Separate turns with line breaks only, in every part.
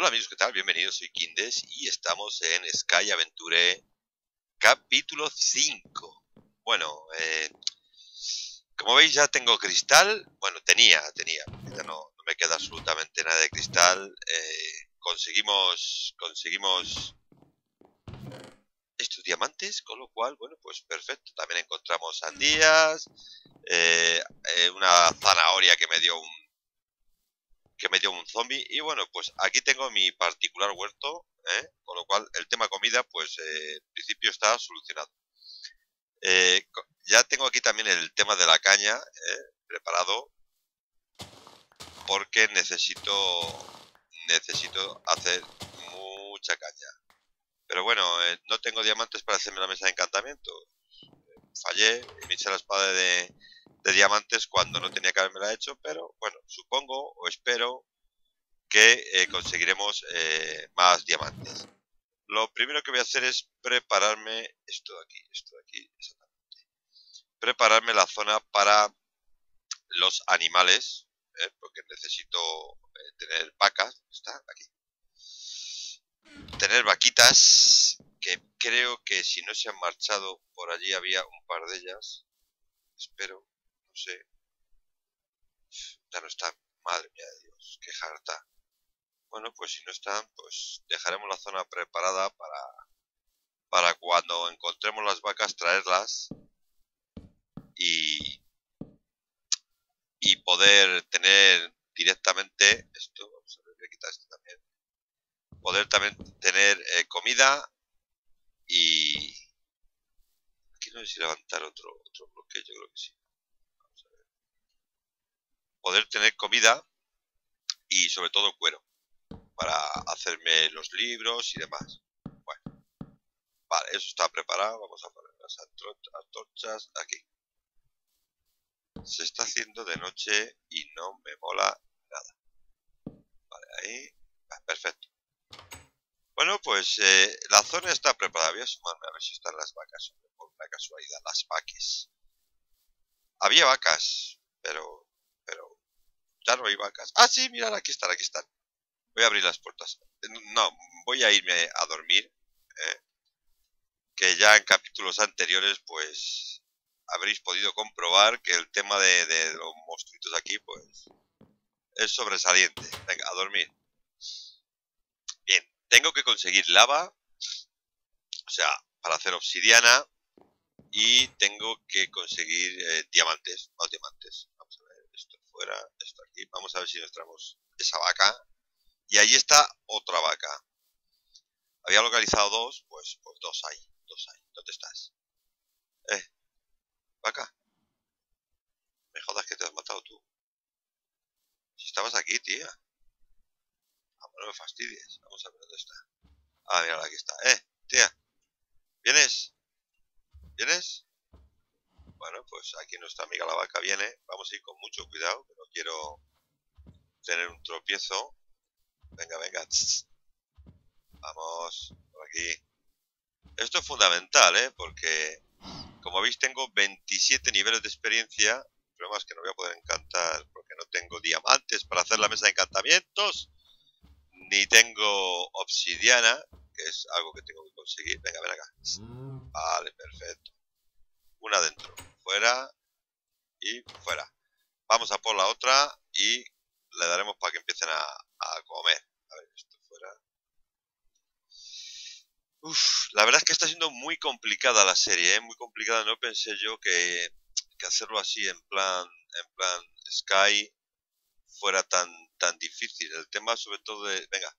Hola amigos, ¿qué tal? Bienvenidos, soy Kindes y estamos en Sky Aventure capítulo 5. Bueno, eh, como veis ya tengo cristal, bueno, tenía, tenía, ya no, me queda absolutamente nada de cristal. Eh, conseguimos, conseguimos estos diamantes, con lo cual, bueno, pues perfecto. También encontramos sandías, eh, una zanahoria que me dio un que me dio un zombie. Y bueno pues aquí tengo mi particular huerto ¿eh? con lo cual el tema comida pues en principio está solucionado. Ya tengo aquí también el tema de la caña preparado. Porque necesito necesito hacer mucha caña. Pero bueno, eh, no tengo diamantes para hacerme la mesa de encantamiento. Fallé me hice la espada de, diamantes cuando no tenía que haberme la hecho, pero bueno, supongo o espero que eh, conseguiremos eh, más diamantes. Lo primero que voy a hacer es prepararme esto de aquí, esto de aquí, exactamente. Prepararme la zona para los animales, porque necesito tener vacas, está aquí tener vaquitas, que creo que si no se han marchado, por allí había un par de ellas. Espero, no sé. Ya no están. Madre mía de Dios, qué jarta. Bueno, pues si no están, pues dejaremos la zona preparada para, para cuando encontremos las vacas traerlas y, y poder tener directamente esto. Vamos a ver, voy a quitar esto también poder también tener eh, comida y aquí no sé si levantar otro, otro bloque, yo creo que sí. Poder tener comida y sobre todo cuero para hacerme los libros y demás. Bueno, vale, eso está preparado. Vamos a poner las antorchas aquí. Se está haciendo de noche y no me mola nada. Vale, ahí. perfecto. Bueno, pues eh, la zona está preparada. Voy a sumarme a ver si están las vacas. Por una casualidad, las vaques. Había vacas, pero, pero no. Ah, sí, mirad, aquí están, aquí están. Voy a abrir las puertas. No, voy a irme a dormir. ¿eh? Que ya en capítulos anteriores, pues, habréis podido comprobar que el tema de, los monstruitos aquí, pues, es sobresaliente. Venga, a dormir. Tengo que conseguir lava, o sea, para hacer obsidiana. Y tengo que conseguir eh, diamantes, más diamantes. Vamos a ver, esto Vamos a ver si nos traemos esa vaca. Y ahí está otra vaca. Había localizado dos, pues, pues dos hay, dos hay. ¿Dónde estás? Eh, vaca. Me jodas que te has matado tú. Si estabas aquí, tía no me fastidies. Vamos a ver dónde está. Ah, mira, aquí está. Eh, tía. ¿Vienes? ¿Vienes? Bueno, pues aquí nuestra amiga la vaca viene. Vamos a ir con mucho cuidado, que no quiero tener un tropiezo. Venga, venga. Vamos, por aquí. Esto es fundamental, ¿eh? Porque, como veis, tengo 27 niveles de experiencia. El problema es que no voy a poder encantar porque no tengo diamantes para hacer la mesa de encantamientos ni tengo obsidiana, que es algo que tengo que conseguir. Venga, ven acá. Mm. Vale, perfecto. Una adentro, fuera y fuera. Vamos a por la otra y le daremos para que empiecen a, comer. A ver, esto fuera. Uf, la verdad es que está siendo muy complicada la serie, ¿eh? muy complicada. No pensé yo que, que hacerlo así en plan, en plan Sky fuera tan tan difícil. El tema sobre todo de... Venga,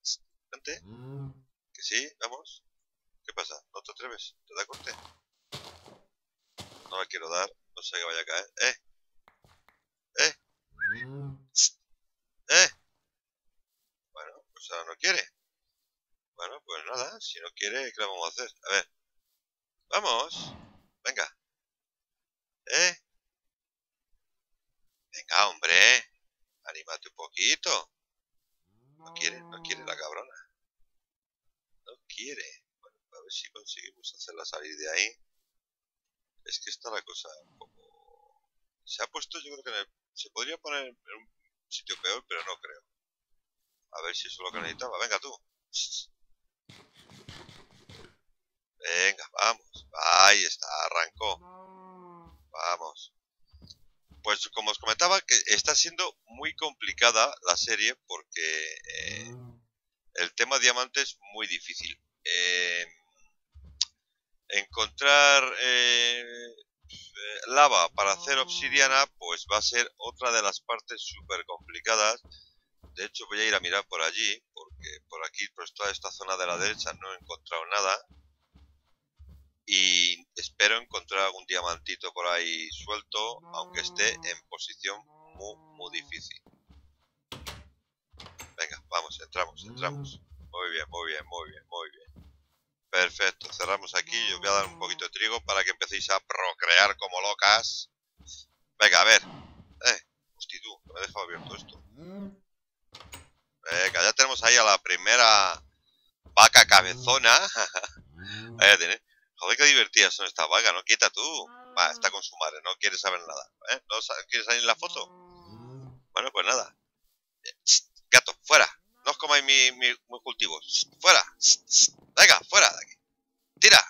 vente. Mm. Que sí, vamos. ¿Qué pasa? ¿No te atreves? ¿Te da corte? No la quiero dar. No sé que vaya a caer. ¡Eh! ¡Eh! ¡Eh! Bueno, pues ahora no quiere. Bueno, pues nada. Si no quiere, ¿qué le vamos a hacer? A ver. ¡Vamos! Venga. ¿Eh? Venga, hombre. Anímate un poquito. No quiere, no quiere la cabrona. No quiere. Bueno, a ver si conseguimos hacerla salir de ahí. Es que está la cosa poco... Se ha puesto, yo creo que se podría poner en un sitio peor, pero no creo. A ver si eso es lo que necesitaba. Venga tú. Venga, vamos. Ahí está, arrancó. Vamos. Pues como os comentaba, que está siendo muy complicada la serie porque eh, el tema diamante es muy difícil. Eh, encontrar eh, lava para hacer obsidiana, pues va a ser otra de las partes súper complicadas. De hecho, voy a ir a mirar por allí, porque por aquí, por toda esta zona de la derecha, no he encontrado nada y espero encontrar algún diamantito por ahí suelto, aunque esté en posición muy, muy difícil. Venga, vamos, entramos, entramos. Muy bien, muy bien, muy bien, muy bien. Perfecto, cerramos aquí. Yo voy a dar un poquito de trigo para que empecéis a procrear como locas. Venga, a ver. Eh, hostia tú, me he dejado abierto esto. Venga, ya tenemos ahí a la primera vaca cabezona. ahí tenéis. Joder, qué divertidas son estas vacas, ¿no? Quita tú. Va, está con su madre, no quiere saber nada. ¿eh? ¿No quieres salir en la foto? Bueno, pues nada. gato, fuera. No os comáis mis mi, cultivos. Fuera. Venga, fuera de aquí. Tira.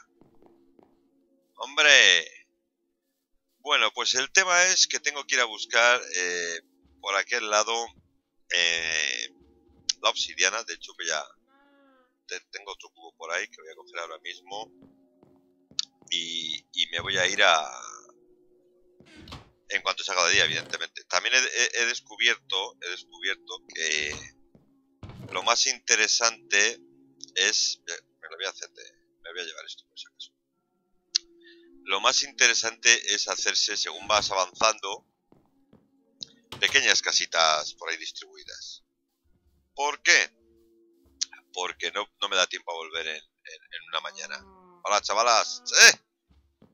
Hombre. Bueno, pues el tema es que tengo que ir a buscar eh, por aquel lado eh, la obsidiana. De hecho, que ya tengo otro cubo por ahí que voy a coger ahora mismo y, me voy a ir a... En cuanto salga de día, evidentemente. También he, descubierto, he descubierto que lo más interesante es... Me lo voy a hacer Me voy a llevar esto por si acaso. Lo más interesante es hacerse, según vas avanzando, pequeñas casitas por ahí distribuidas. ¿Por qué? Porque no, me da tiempo a volver en, en una mañana. Hola, chavalas. ¡Eh!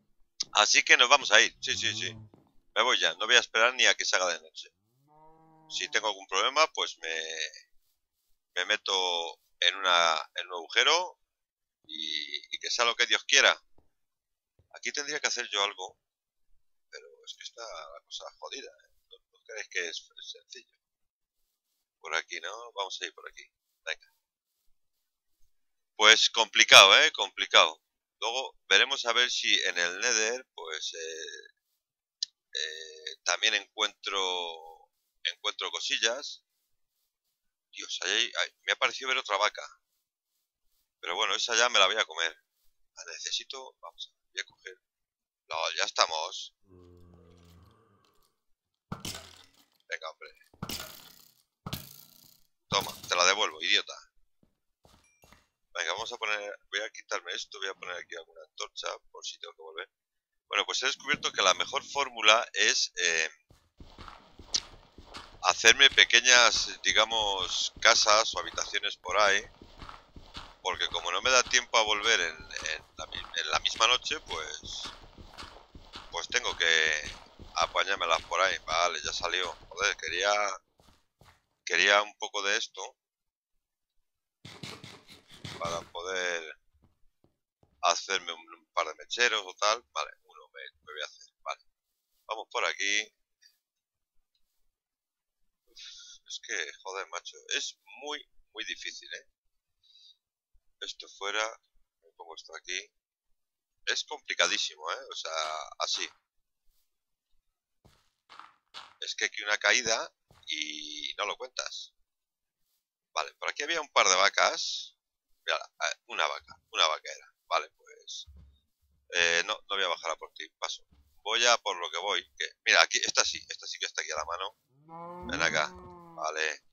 Así que nos vamos a ir. Sí, sí, sí. Me voy ya. No voy a esperar ni a que se haga de noche. Si tengo algún problema, pues me, me meto en, una, en un agujero y, que sea lo que Dios quiera. Aquí tendría que hacer yo algo, pero es que está la cosa jodida. ¿eh? ¿No, creéis que es, es sencillo? Por aquí, ¿no? Vamos a ir por aquí. Venga. Pues complicado, ¿eh? Complicado. Luego veremos a ver si en el Nether, pues eh, eh, también encuentro encuentro cosillas. Dios, ahí, me ha parecido ver otra vaca. Pero bueno, esa ya me la voy a comer. La necesito, vamos, voy a coger. No, ya estamos. Venga, hombre. Toma, te la devuelvo, idiota. Venga, vamos a poner, voy a quitarme esto, voy a poner aquí alguna antorcha por si tengo que volver. Bueno, pues he descubierto que la mejor fórmula es eh, hacerme pequeñas, digamos, casas o habitaciones por ahí. Porque como no me da tiempo a volver en, la, misma noche, pues pues tengo que apañármelas por ahí. Vale, ya salió. Joder, quería quería un poco de esto para poder hacerme un, par de mecheros o tal. Vale, uno me, voy a hacer. Vale. Vamos por aquí. Es que, joder, macho. Es muy, muy difícil, ¿eh? Esto fuera. Me pongo esto aquí. Es complicadísimo, ¿eh? O sea, así. Es que aquí una caída y no lo cuentas. Vale, por aquí había un par de vacas una vaca, una vaca era. Vale, pues... Eh, no, no voy a bajar a por ti, paso. Voy a por lo que voy. Que, mira, aquí, esta sí, esta sí que está aquí a la mano. Ven acá. Vale.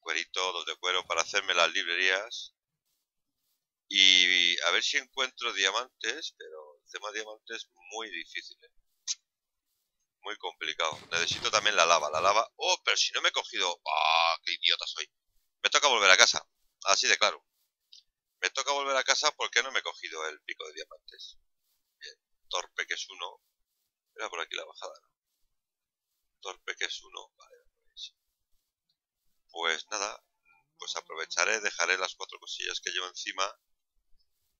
Cuerito, dos de cuero para hacerme las librerías. Y a ver si encuentro diamantes, pero el tema de diamantes es muy difícil. ¿eh? Muy complicado. Necesito también la lava. La lava... Oh, pero si no me he cogido... ¡Ah, qué idiota soy! Me toca volver a casa. Así de claro. Me toca volver a casa porque no me he cogido el pico de diamantes. Bien, torpe que es uno. Era por aquí la bajada, ¿no? Torpe que es uno. Vale. Pues nada, pues aprovecharé, dejaré las cuatro cosillas que llevo encima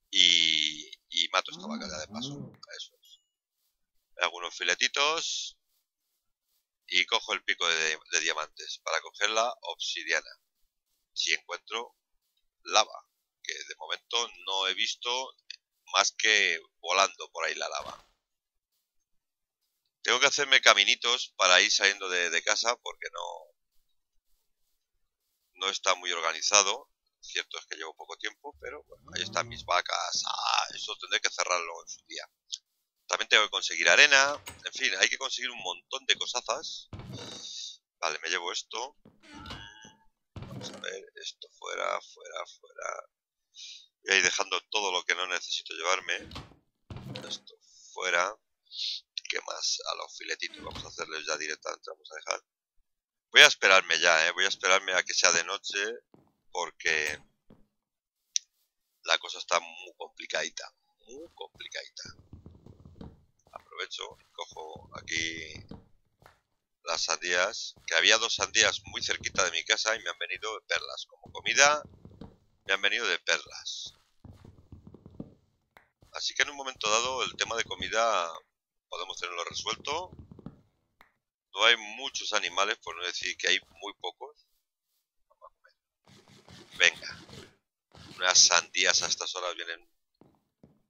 y, y mato esta vaca ya de paso. Eso es. Hago unos filetitos y cojo el pico de, de diamantes para coger la obsidiana. si encuentro lava, que de momento no he visto más que volando por ahí la lava. Tengo que hacerme caminitos para ir saliendo de, casa porque no, no está muy organizado. Cierto es que llevo poco tiempo, pero bueno, ahí están mis vacas. Ah, eso tendré que cerrarlo en su día. También tengo que conseguir arena. En fin, hay que conseguir un montón de cosazas. Vale, me llevo esto. Vamos a ver, esto fuera, fuera, fuera. Voy a ir dejando todo lo que no necesito llevarme. Esto fuera. ¿Qué más? A los filetitos vamos a hacerles ya directamente. Vamos a dejar. Voy a esperarme ya, ¿eh? Voy a esperarme a que sea de noche. Porque la cosa está muy complicadita. Muy complicadita. Aprovecho, cojo aquí las sandías. Que había dos sandías muy cerquita de mi casa y me han venido de perlas. Como comida, me han venido de perlas. Así que en un momento dado el tema de comida podemos tenerlo resuelto. No hay muchos animales, por no decir que hay muy pocos. Venga. Unas sandías a estas horas vienen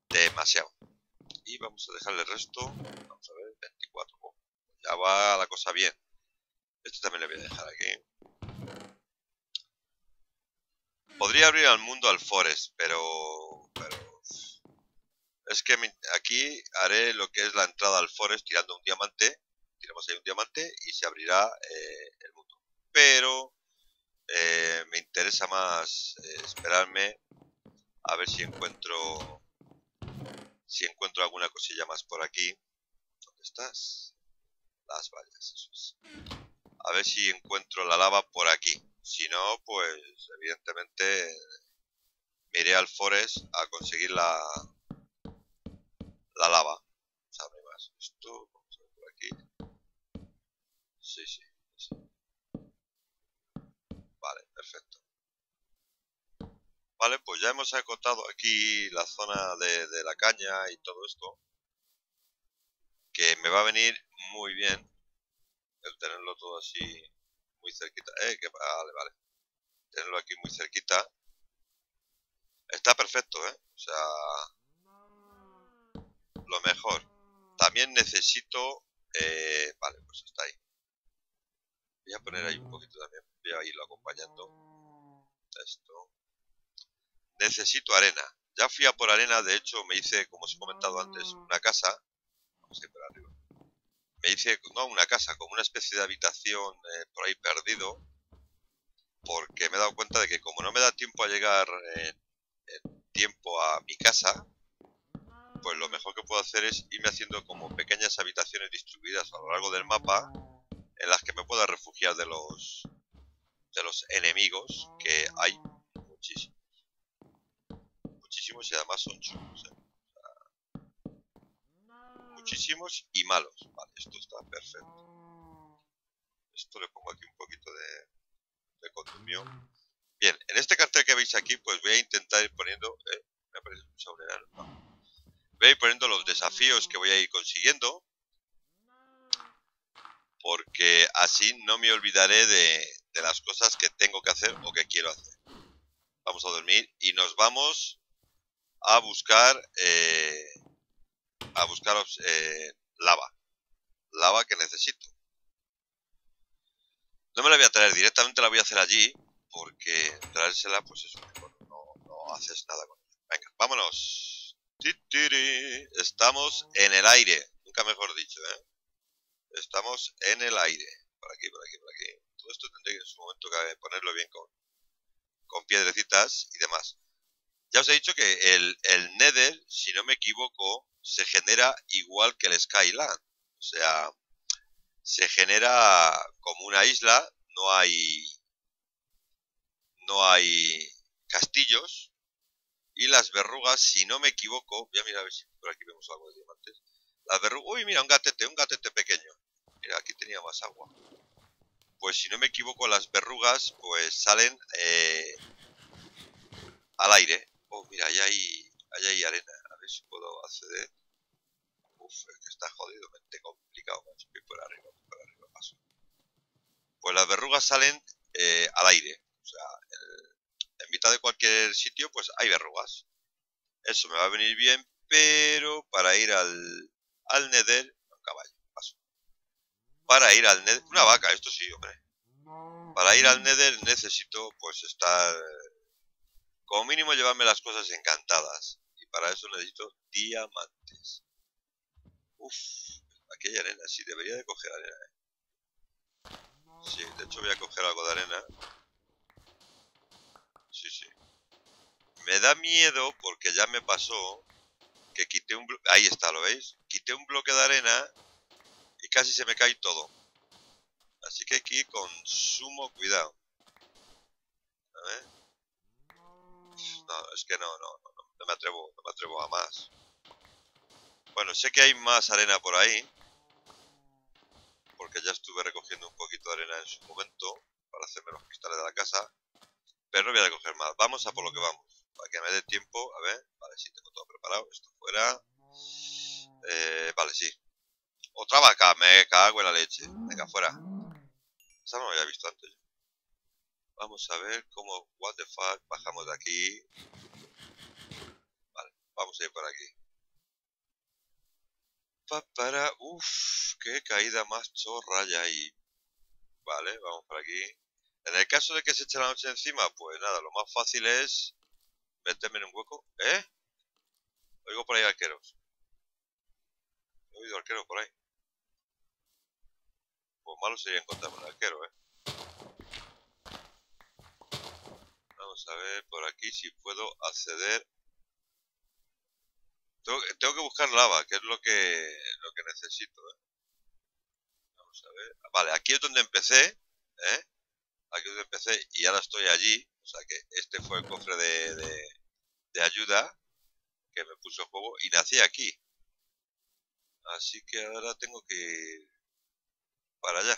demasiado. Y vamos a dejarle el resto. Vamos a ver, 24. ya va la cosa bien. Este también le voy a dejar aquí. Podría abrir al mundo al Forest, pero es que aquí haré lo que es la entrada al forest tirando un diamante. Tiramos ahí un diamante y se abrirá eh, el mundo. Pero eh, me interesa más eh, esperarme a ver si encuentro si encuentro alguna cosilla más por aquí. ¿Dónde estás? Las vallas, A ver si encuentro la lava por aquí. Si no, pues evidentemente me iré al forest a conseguir la, la lava. Más. Esto, vamos a ver por aquí. Sí, sí, Vale, perfecto. Vale, pues ya hemos acotado aquí la zona de, de la caña y todo esto. Que me va a venir muy bien el tenerlo todo así muy cerquita. Eh, que vale, vale. Tenerlo aquí muy cerquita. Está perfecto, ¿eh? O sea, lo mejor. También necesito... Eh, vale, pues está ahí. Voy a poner ahí un poquito también. Voy a irlo acompañando. Esto. Necesito arena. Ya fui a por arena. De hecho, me hice, como os he comentado antes, una casa. Vamos a ir por arriba. Me hice, no una casa, como una especie de habitación eh, por ahí perdido. Porque me he dado cuenta de que como no me da tiempo a llegar en tiempo a mi casa, pues lo mejor que puedo hacer es irme haciendo como pequeñas habitaciones distribuidas a lo largo del mapa en las que me pueda refugiar de los de los enemigos que hay muchísimos. Muchísimos y además son chulos ¿eh? muchísimos y malos. Vale esto está perfecto. Esto le pongo aquí un poquito de, de consumión. Bien en este cartel que veis aquí pues voy a intentar ir poniendo eh, me parece un sobre voy a ir poniendo los desafíos que voy a ir consiguiendo. Porque así no me olvidaré de, las cosas que tengo que hacer o que quiero hacer. Vamos a dormir y nos vamos a buscar eh, a buscar eh, lava. Lava que necesito. No me la voy a traer directamente, la voy a hacer allí. Porque traérsela, pues eso, no, no haces nada con ella. Venga, vámonos. Estamos en el aire, nunca mejor dicho, ¿eh? Estamos en el aire. Por aquí, por aquí, por aquí. Todo esto tendré en su momento que ponerlo bien con, con piedrecitas y demás. Ya os he dicho que el, el Nether, si no me equivoco, se genera igual que el Skyland. O sea, se genera como una isla, no hay no hay castillos, y las verrugas, si no me equivoco, voy a mirar a ver si por aquí vemos algo de diamantes. Las verrugas, uy, mira, un gatete, un gatete pequeño. Mira, aquí tenía más agua. Pues si no me equivoco, las verrugas, pues salen eh, al aire. Oh, mira, allá hay, allá hay arena. A ver si puedo acceder. Uf, es que está jodidamente complicado. Pues las verrugas salen eh, al aire. O sea, el, cubierta de cualquier sitio, pues hay verrugas. Eso me va a venir bien, pero para ir al, al Nether, un caballo. Para ir al Nether, una vaca, esto sí, hombre. Para ir al Nether necesito pues estar, como mínimo llevarme las cosas encantadas. Y para eso necesito diamantes. Uf, aquí hay arena, sí, debería de coger arena. ¿eh? Sí, de hecho voy a coger algo de arena. Sí, sí. Me da miedo porque ya me pasó que quité un... Ahí está, ¿lo veis? Quité un bloque de arena casi se me cae todo. Así que hay que con sumo cuidado. A ver. No, es que no, no, no, no me atrevo, no me atrevo a más. Bueno, sé que hay más arena por ahí. Porque ya estuve recogiendo un poquito de arena en su momento para hacerme los cristales de la casa. Pero no voy a recoger más. Vamos a por lo que vamos. Para que me dé tiempo. A ver. Vale, sí, tengo todo preparado. Esto fuera. Eh, vale, sí. Otra vaca. Me cago en la leche. Venga, fuera. Esa no lo había visto antes. Vamos a ver cómo... What the fuck. Bajamos de aquí. Vale. Vamos a ir por aquí. Pa, para... Uff. Qué caída más chorra hay ahí. Vale, vamos por aquí. En el caso de que se eche la noche encima, pues nada, lo más fácil es meterme en un hueco. ¿Eh? Oigo por ahí arqueros. He oído arqueros por ahí. Pues malo sería encontrarme un arquero, ¿eh? Vamos a ver por aquí si puedo acceder. Tengo, que buscar lava, que es lo que, lo que necesito, ¿eh? Vamos a ver. Vale, aquí es donde empecé, ¿eh? aquí donde empecé y ahora estoy allí. O sea que este fue el cofre de, de, ayuda que me puso el juego y nací aquí. Así que ahora tengo que ir para allá.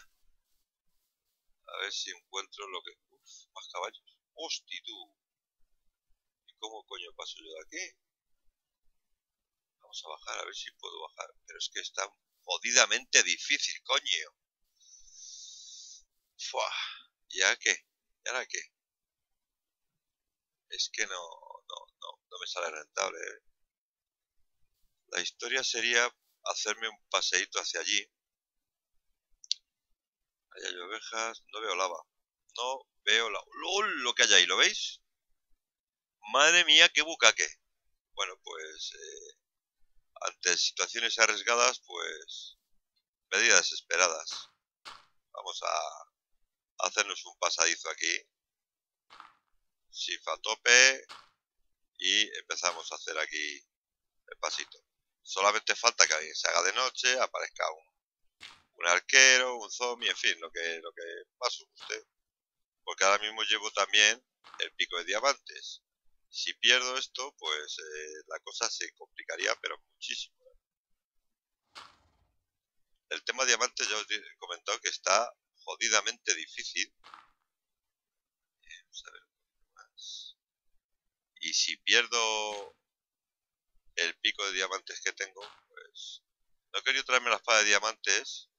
A ver si encuentro lo que... Uf, más caballos. ¡Hosti tú! ¿Y cómo coño paso yo de aquí? Vamos a bajar, a ver si puedo bajar. Pero es que está jodidamente difícil, coño. Fua. ¿Ya qué? ¿Y ahora qué? Es que no, no, no, no me sale rentable. La historia sería hacerme un paseíto hacia allí. Hay ovejas, no veo lava. No veo la... ¡Lol! Lo que hay ahí, ¿lo veis? Madre mía, qué bucaque. Bueno, pues... Eh, ante situaciones arriesgadas, pues... Medidas esperadas. Vamos a hacernos un pasadizo aquí. Shift a tope. Y empezamos a hacer aquí el pasito. Solamente falta que se haga de noche, aparezca un, un arquero, un zombie, en fin, lo que, lo que pasa usted. Porque ahora mismo llevo también el pico de diamantes. Si pierdo esto, pues eh, la cosa se complicaría, pero muchísimo. El tema de diamantes ya os he comentado que está jodidamente difícil. Vamos a ver más. Y si pierdo el pico de diamantes que tengo, pues no quería traerme la espada de diamantes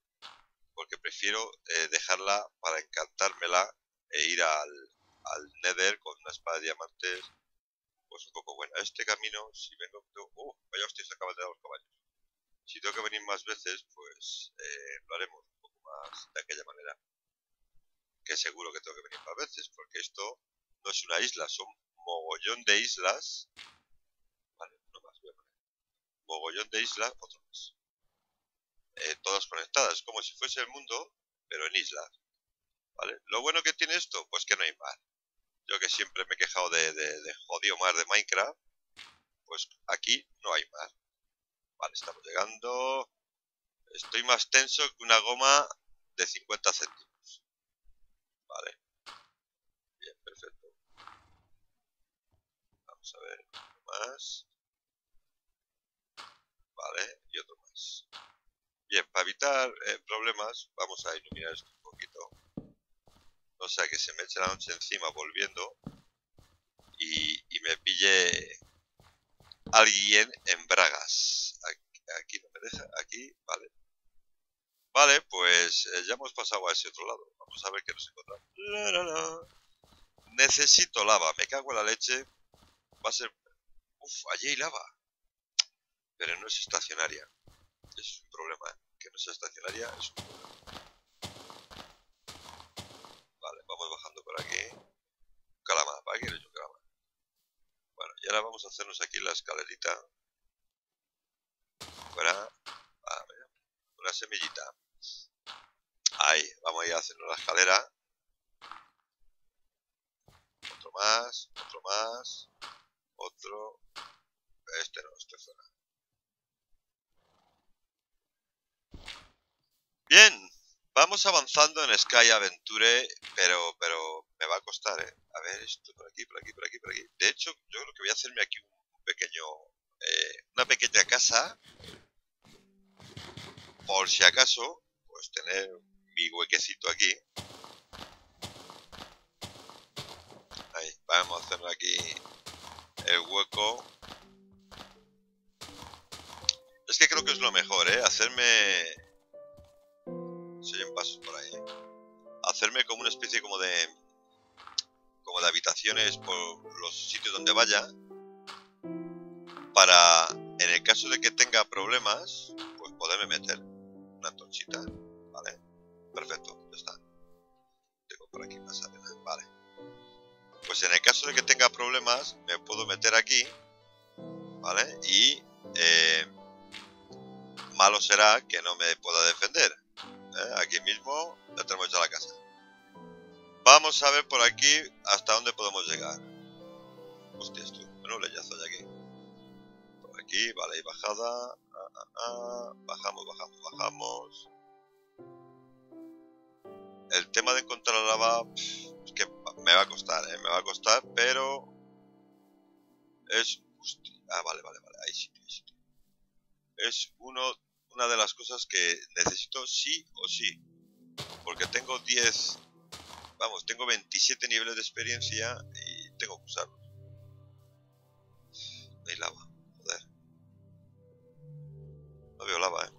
porque prefiero eh, dejarla para encantármela e ir al, al nether con una espada de diamantes pues un poco buena. Este camino, si vengo... ¡Uh! Vaya hostia, se acaban de dar los caballos. Si tengo que venir más veces, pues eh, lo haremos de aquella manera. Que seguro que tengo que venir más veces, porque esto no es una isla, son mogollón de islas. Vale, no más, voy a poner. Mogollón de islas, otro más. Eh, todas conectadas, como si fuese el mundo, pero en islas. Lo bueno que tiene esto, pues que no hay mar. Yo que siempre me he quejado de, de, jodido mar de Minecraft, pues aquí no hay mar. Vale, estamos llegando. Estoy más tenso que una goma de 50 céntimos. Vale. Bien, perfecto. Vamos a ver. Más. Vale, y otro más. Bien, para evitar eh, problemas, vamos a iluminar esto un poquito. No sea que se me eche la noche encima volviendo y, me pille alguien en bragas. Aquí, aquí no me deja, aquí, vale. Vale, pues eh, ya hemos pasado a ese otro lado. Vamos a ver qué nos encontramos. Necesito lava. Me cago en la leche. Va a ser... Uf, allí hay lava. Pero no es estacionaria. Es un problema, ¿eh? Que no sea estacionaria es un problema. Vale, vamos bajando por aquí. Calamar, ¿para qué eres un calamar? Bueno, y ahora vamos a hacernos aquí la escalerita. Fuera. A una semillita. Ahí, vamos a ir haciendo la escalera. Otro más, otro más, otro. Este no, este fuera. Bien, vamos avanzando en Sky Adventure, pero, pero me va a costar, ¿eh? A ver, esto por aquí, por aquí, por aquí, por aquí. De hecho, yo lo que voy a hacerme aquí un pequeño, eh, una pequeña casa, por si acaso, pues tener mi huequecito aquí. Ahí, vamos a hacer aquí el hueco. Es que creo que es lo mejor, ¿eh? Hacerme... Se oyen pasos por ahí. Hacerme como una especie como de... Como de habitaciones por los sitios donde vaya. Para, en el caso de que tenga problemas, pues poderme meter una antorchita. ¿Vale? Perfecto, ya está. Tengo por aquí más arena, vale. Pues en el caso de que tenga problemas, me puedo meter aquí, ¿vale? Y eh, malo será que no me pueda defender. ¿Eh? Aquí mismo ya tenemos ya la casa. Vamos a ver por aquí hasta dónde podemos llegar. Hostia, estoy. Bueno, leyazo de aquí. Por aquí, vale, y bajada. Ah, ah, ah. Bajamos, bajamos, bajamos el tema de encontrar la lava es que me va a costar, ¿eh? me va a costar, pero es... ah, vale, vale, vale, ahí sí, ahí sí. Es uno, una de las cosas que necesito sí o sí, porque tengo 10, vamos, tengo 27 niveles de experiencia y tengo que usarlos. No hay lava, joder. No veo lava, eh.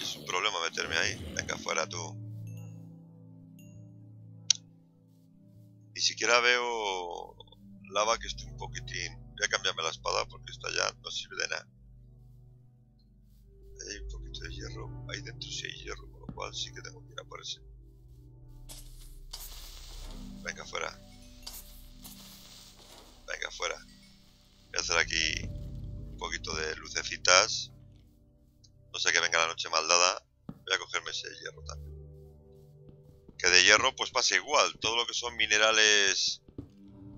Es un problema meterme ahí. Venga, fuera tú. Ni siquiera veo lava que estoy un poquitín. Voy a cambiarme la espada porque esta ya no sirve de nada. Hay un poquito de hierro. Ahí dentro sí hay hierro, con lo cual sí que tengo que ir a por ese. Venga, fuera. Venga, fuera. Voy a hacer aquí un poquito de lucecitas. No sé que venga la noche maldada. Voy a cogerme ese hierro también. Que de hierro pues pasa igual. Todo lo que son minerales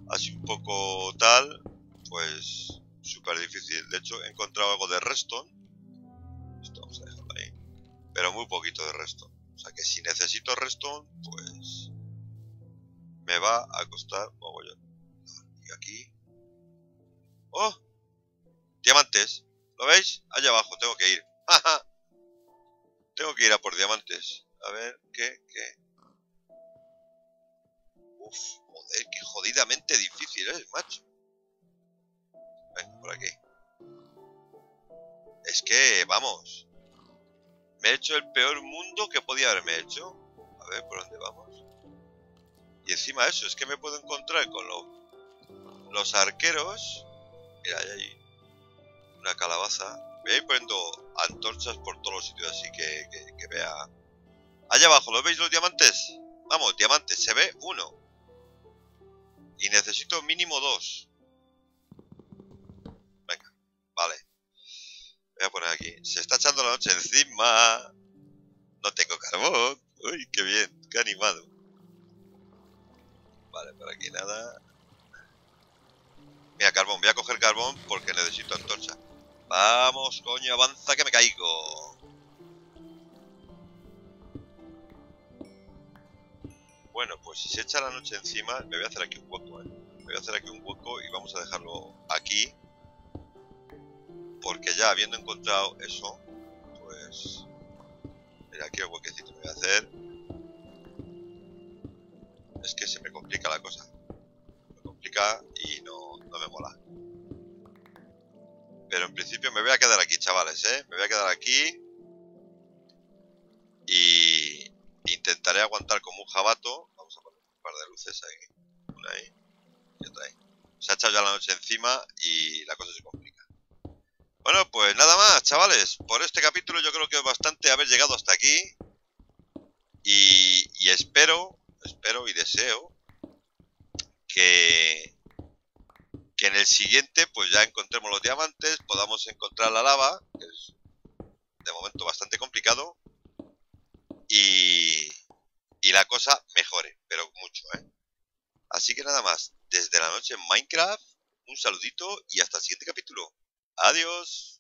así un poco tal, pues súper difícil. De hecho he encontrado algo de redstone. Vamos a dejarlo ahí. Pero muy poquito de redstone. O sea que si necesito redstone, pues me va a costar mogollón. Y aquí. ¡Oh! Diamantes. ¿Lo veis? Allá abajo tengo que ir. Tengo que ir a por diamantes. A ver, ¿qué? ¿Qué? Uf, joder, qué jodidamente difícil es, macho. Venga, por aquí. Es que, vamos. Me he hecho el peor mundo que podía haberme hecho. A ver, ¿por dónde vamos? Y encima eso, es que me puedo encontrar con los, arqueros. Mira, hay ahí una calabaza. Voy a ir poniendo antorchas por todos los sitios así que, que, vea. Allá abajo, ¿lo veis los diamantes? Vamos, diamantes, se ve uno. Y necesito mínimo dos. Se está echando la noche encima. No tengo carbón. Uy, qué bien, qué animado. Vale, por aquí nada. Mira, carbón. Voy a coger carbón porque necesito antorcha. Vamos, coño, avanza que me caigo. Bueno, pues si se echa la noche encima, me voy a hacer aquí un hueco, ¿eh? Me voy a hacer aquí un hueco y vamos a dejarlo aquí. Porque ya habiendo encontrado eso, pues... Mira, aquí el huequecito me voy a hacer. Es que se me complica la cosa. Me complica y no, no me mola. Pero en principio me voy a quedar aquí, chavales, ¿eh? Me voy a quedar aquí. Y intentaré aguantar como un jabato. Vamos a poner par de luces ahí. Una ahí y otra ahí. Se ha echado ya la noche encima y la cosa se complica. Bueno, pues nada más, chavales. Por este capítulo yo creo que es bastante haber llegado hasta aquí. Y, espero, espero y deseo que, que en el siguiente pues ya encontremos los diamantes, podamos encontrar la lava, que es de momento bastante complicado, y, y la cosa mejore, pero mucho, ¿eh? Así que nada más, desde la noche en Minecraft, un saludito y hasta el siguiente capítulo. Adiós.